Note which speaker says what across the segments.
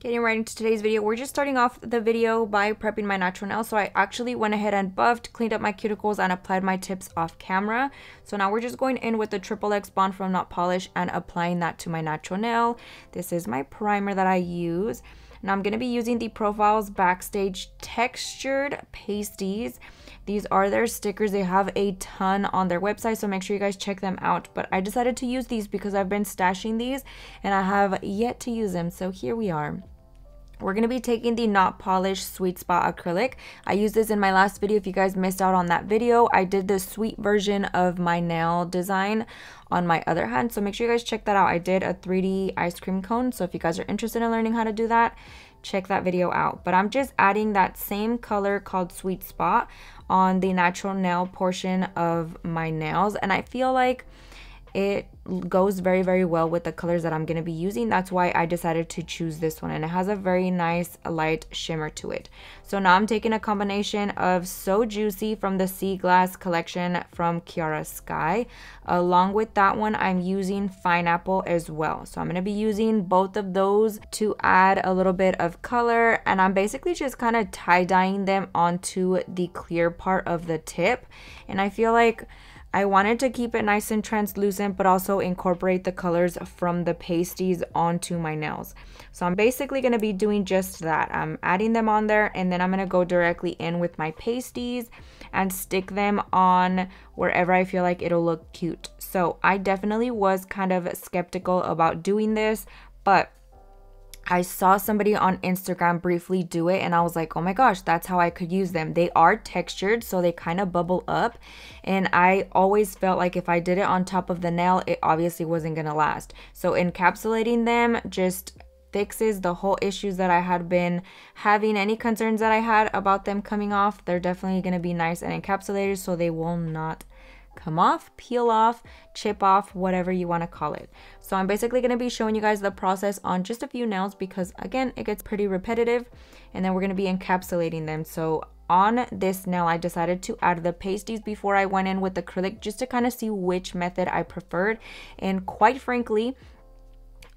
Speaker 1: Getting right into today's video, we're just starting off the video by prepping my natural nails. So I actually went ahead and buffed, cleaned up my cuticles, and applied my tips off camera. So now we're just going in with the Triple X Bond from Not Polish and applying that to my natural nail. This is my primer that I use. Now I'm going to be using the Profiles Backstage Textured Pasties. These are their stickers. They have a ton on their website, so make sure you guys check them out. But I decided to use these because I've been stashing these and I have yet to use them. So here we are. We're going to be taking the Not Polished Sweet Spot Acrylic. I used this in my last video. If you guys missed out on that video, I did the sweet version of my nail design on my other hand. So make sure you guys check that out. I did a 3D ice cream cone. So if you guys are interested in learning how to do that, check that video out. But I'm just adding that same color called Sweet Spot on the natural nail portion of my nails. And I feel like it goes very very well with the colors that I'm going to be using. That's why I decided to choose this one and it has a very nice light shimmer to it. So now I'm taking a combination of So Juicy from the Sea Glass collection from Kiara Sky. Along with that one I'm using Fine Apple as well. So I'm going to be using both of those to add a little bit of color and I'm basically just kind of tie-dyeing them onto the clear part of the tip. And I feel like I wanted to keep it nice and translucent, but also incorporate the colors from the pasties onto my nails. So I'm basically going to be doing just that. I'm adding them on there and then I'm going to go directly in with my pasties and stick them on wherever I feel like it'll look cute. So I definitely was kind of skeptical about doing this, but I saw somebody on Instagram briefly do it and I was like, oh my gosh, that's how I could use them. They are textured, so they kind of bubble up. And I always felt like if I did it on top of the nail, it obviously wasn't going to last. So encapsulating them just fixes the whole issues that I had been having. Any concerns that I had about them coming off, they're definitely going to be nice and encapsulated so they will not come off, peel off, chip off, whatever you want to call it. So I'm basically going to be showing you guys the process on just a few nails because again, it gets pretty repetitive and then we're going to be encapsulating them. So on this nail, I decided to add the pasties before I went in with acrylic just to kind of see which method I preferred. And quite frankly,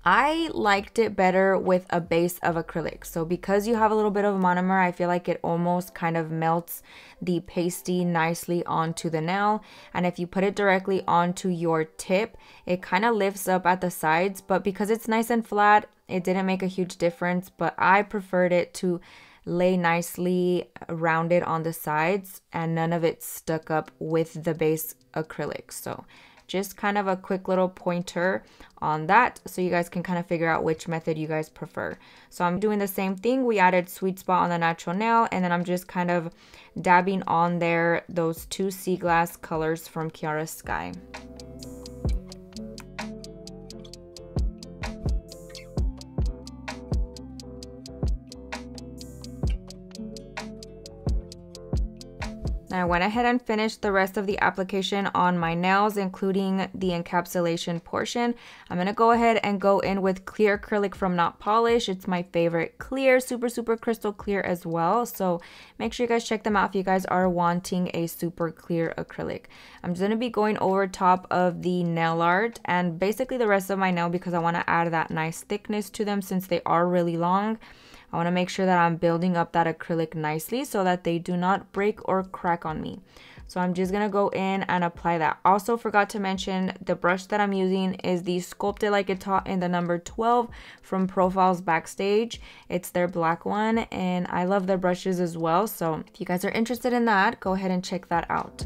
Speaker 1: I liked it better with a base of acrylic. So because you have a little bit of monomer, I feel like it almost kind of melts the pasty nicely onto the nail. And if you put it directly onto your tip, it kind of lifts up at the sides. But because it's nice and flat, it didn't make a huge difference. But I preferred it to lay nicely rounded on the sides and none of it stuck up with the base acrylic. So just kind of a quick little pointer on that so you guys can kind of figure out which method you guys prefer. So I'm doing the same thing. We added Sweet Spot on the natural nail and then I'm just kind of dabbing on there those two sea glass colors from Kiara Sky. I went ahead and finished the rest of the application on my nails, including the encapsulation portion. I'm going to go ahead and go in with clear acrylic from Not Polish. It's my favorite clear, super, super crystal clear as well. So make sure you guys check them out if you guys are wanting a super clear acrylic. I'm just going to be going over top of the nail art and basically the rest of my nail because I want to add that nice thickness to them since they are really long. I want to make sure that I'm building up that acrylic nicely so that they do not break or crack on me. So I'm just going to go in and apply that. Also forgot to mention the brush that I'm using is the Sculpted Like It Taught in the number 12 from Profiles Backstage. It's their black one and I love their brushes as well. So if you guys are interested in that, go ahead and check that out.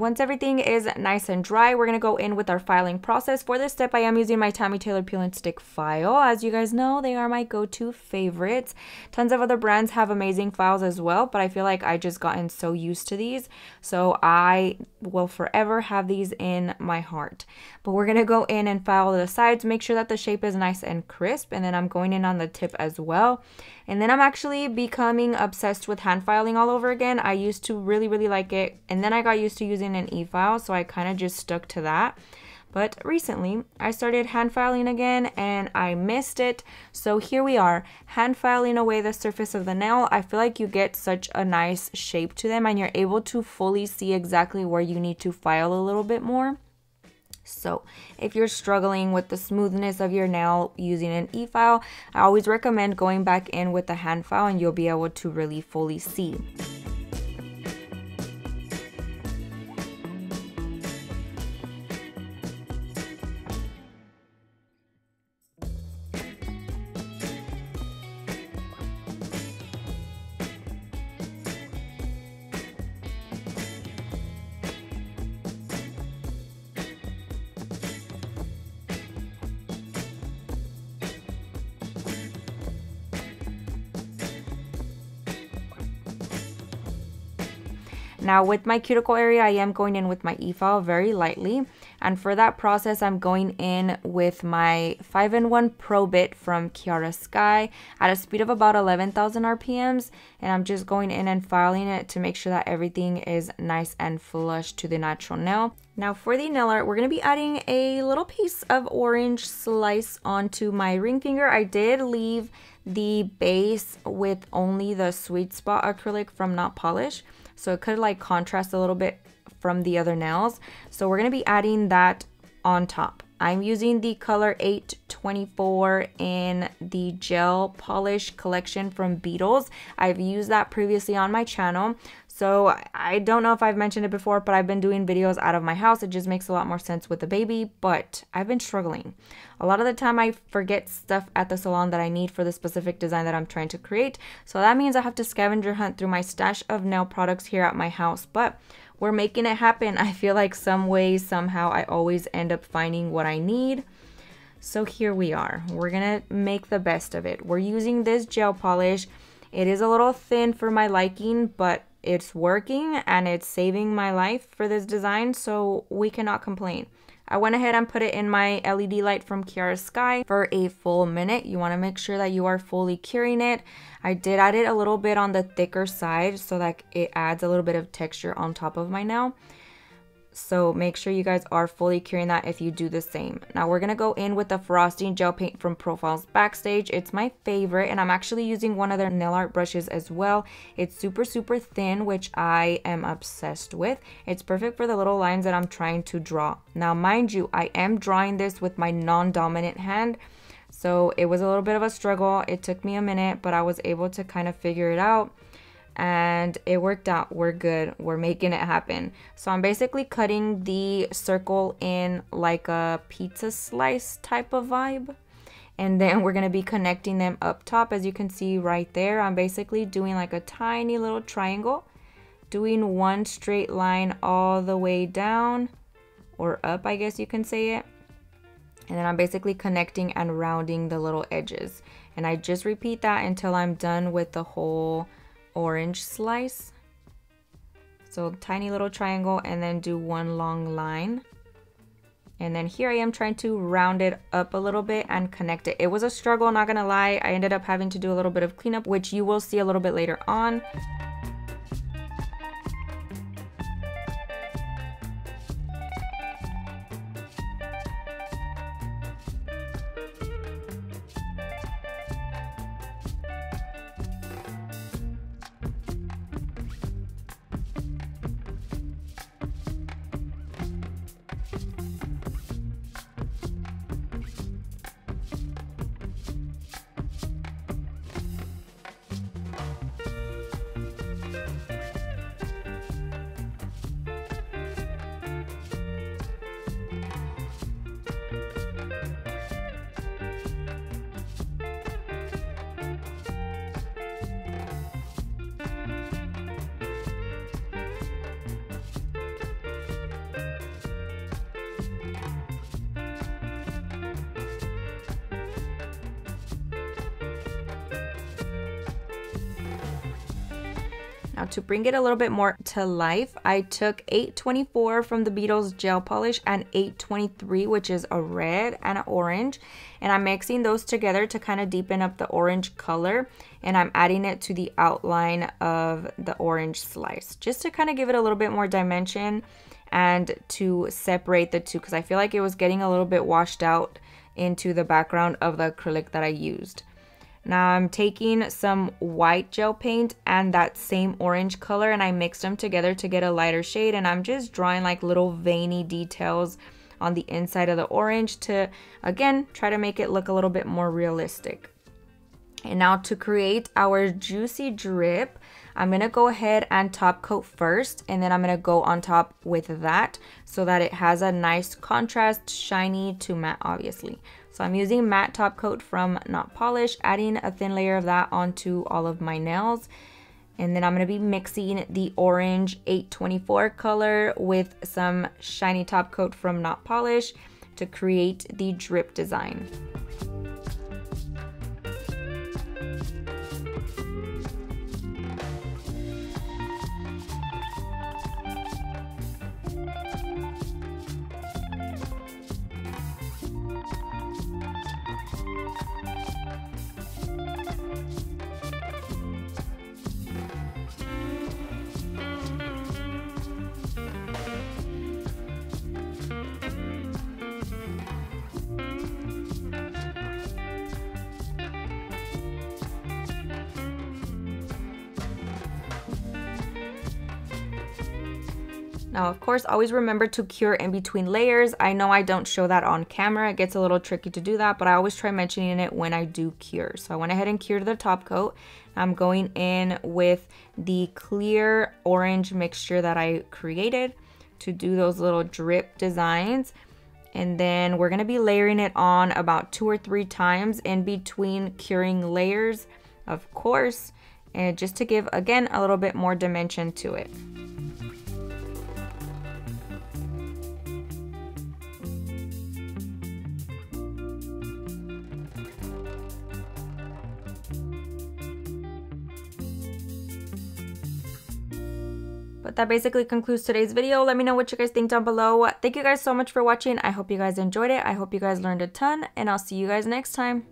Speaker 1: Once everything is nice and dry, we're going to go in with our filing process. For this step, I am using my Tammy Taylor Peel and Stick file. As you guys know, they are my go-to favorites. Tons of other brands have amazing files as well, but I feel like I just gotten so used to these. So I will forever have these in my heart. But we're going to go in and file the sides, make sure that the shape is nice and crisp. And then I'm going in on the tip as well. And then I'm actually becoming obsessed with hand filing all over again. I used to really, really like it. And then I got used to using an e-file, so I kind of just stuck to that. But recently, I started hand filing again and I missed it. So here we are, hand filing away the surface of the nail. I feel like you get such a nice shape to them and you're able to fully see exactly where you need to file a little bit more. So if you're struggling with the smoothness of your nail using an e-file, I always recommend going back in with the hand file and you'll be able to really fully see. Now with my cuticle area, I am going in with my e-file very lightly. And for that process, I'm going in with my 5-in-1 Pro Bit from Kiara Sky at a speed of about 11,000 RPMs. And I'm just going in and filing it to make sure that everything is nice and flush to the natural nail. Now for the nail art, we're going to be adding a little piece of orange slice onto my ring finger. I did leave the base with only the sweet spot acrylic from Not Polish. So it could like contrast a little bit from the other nails. So we're going to be adding that on top. I'm using the color 824 in the gel polish collection from Beetles. I've used that previously on my channel. So I don't know if I've mentioned it before, but I've been doing videos out of my house. It just makes a lot more sense with the baby, but I've been struggling. A lot of the time I forget stuff at the salon that I need for the specific design that I'm trying to create. So that means I have to scavenger hunt through my stash of nail products here at my house, but we're making it happen. I feel like some way, somehow, I always end up finding what I need. So here we are. We're gonna make the best of it. We're using this gel polish. It is a little thin for my liking, but it's working and it's saving my life for this design, so we cannot complain. I went ahead and put it in my LED light from Kiara Sky for a full minute. You want to make sure that you are fully curing it. I did add it a little bit on the thicker side so that it adds a little bit of texture on top of my nail. So make sure you guys are fully curing that if you do the same. Now we're going to go in with the frosting gel paint from Profiles Backstage. It's my favorite and I'm actually using one of their nail art brushes as well. It's super, super thin, which I am obsessed with. It's perfect for the little lines that I'm trying to draw. Now, mind you, I am drawing this with my non-dominant hand. So it was a little bit of a struggle. It took me a minute, but I was able to kind of figure it out and it worked out. We're good. We're making it happen. So I'm basically cutting the circle in like a pizza slice type of vibe. And then we're going to be connecting them up top as you can see right there. I'm basically doing like a tiny little triangle. Doing one straight line all the way down or up I guess you can say it. And then I'm basically connecting and rounding the little edges. And I just repeat that until I'm done with the whole orange slice. So tiny little triangle and then do one long line. And then here I am trying to round it up a little bit and connect it. It was a struggle, not gonna lie. I ended up having to do a little bit of cleanup, which you will see a little bit later on. Now to bring it a little bit more to life, I took 824 from the Beetles gel polish and 823, which is a red and an orange. And I'm mixing those together to kind of deepen up the orange color. And I'm adding it to the outline of the orange slice, just to kind of give it a little bit more dimension and to separate the two because I feel like it was getting a little bit washed out into the background of the acrylic that I used. Now I'm taking some white gel paint and that same orange color and I mixed them together to get a lighter shade and I'm just drawing like little veiny details on the inside of the orange to, again, try to make it look a little bit more realistic. And now to create our juicy drip, I'm gonna go ahead and top coat first and then I'm gonna go on top with that so that it has a nice contrast, shiny to matte obviously. So I'm using matte top coat from Not Polish, adding a thin layer of that onto all of my nails. And then I'm going to be mixing the orange 824 color with some shiny top coat from Not Polish to create the drip design. Now, of course, always remember to cure in between layers. I know I don't show that on camera. It gets a little tricky to do that, but I always try mentioning it when I do cure. So I went ahead and cured the top coat. I'm going in with the clear orange mixture that I created to do those little drip designs. And then we're gonna be layering it on about two or three times in between curing layers, of course, and just to give, again, a little bit more dimension to it. But that basically concludes today's video. Let me know what you guys think down below. Thank you guys so much for watching. I hope you guys enjoyed it. I hope you guys learned a ton and I'll see you guys next time.